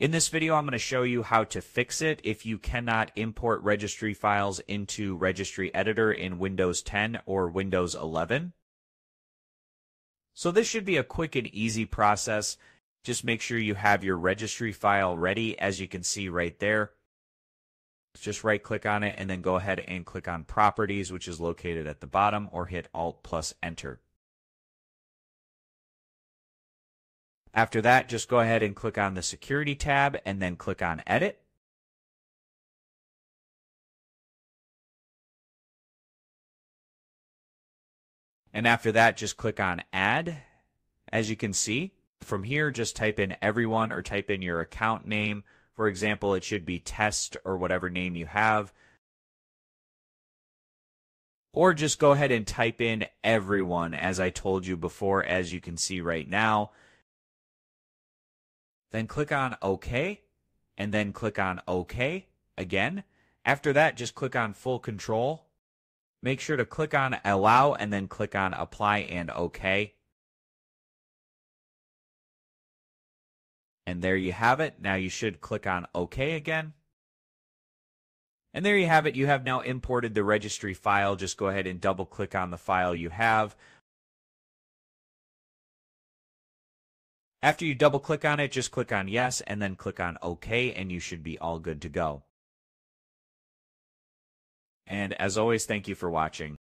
In this video, I'm going to show you how to fix it if you cannot import registry files into Registry Editor in Windows 10 or Windows 11. So this should be a quick and easy process. Just make sure you have your registry file ready, as you can see right there. Just right click on it and then go ahead and click on Properties, which is located at the bottom, or hit Alt plus Enter. After that, just go ahead and click on the Security tab and then click on Edit. And after that, just click on Add. As you can see, from here, just type in everyone or type in your account name. For example, it should be test or whatever name you have. Or just go ahead and type in everyone, as I told you before, as you can see right now. Then click on OK, and then click on OK again. After that, just click on Full Control. Make sure to click on Allow and then click on Apply and OK. And there you have it. Now you should click on OK again. And there you have it. You have now imported the registry file. Just go ahead and double click on the file you have. After you double click on it, just click on yes and then click on OK and you should be all good to go. And as always, thank you for watching.